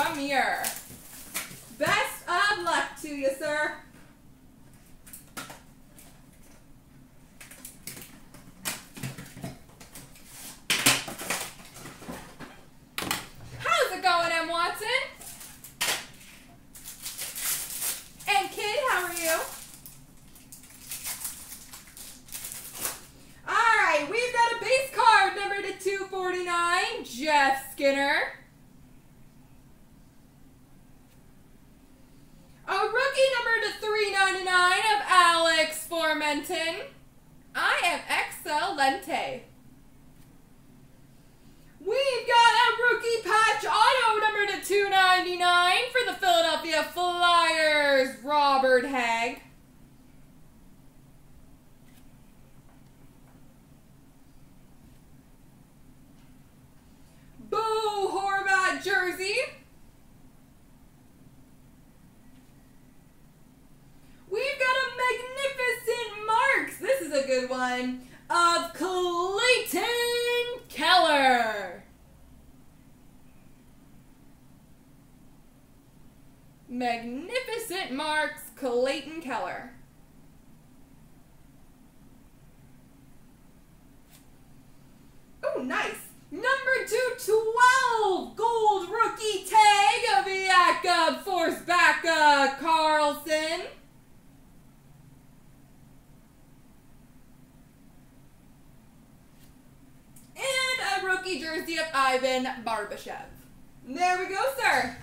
Lemieux. Best of luck to you, sir. How's it going, M. Watson? And Kid, how are you? Alright, we've got a base card number to 249, Jeff Skinner. A rookie number to 399 of Formenton. I am excelente. We've got a rookie patch auto number to 299 for the Philadelphia Flyers, Robert Hagg. Bo Horvat jersey. We've got a magnificent marks. This is a good one of Clayton Keller. Magnificent marks, Clayton Keller. Oh, nice. Number 212, gold rookie tag of Jakob Forsbacka uh, Karlsson. And a jersey of Ivan Barbashev. There we go, sir.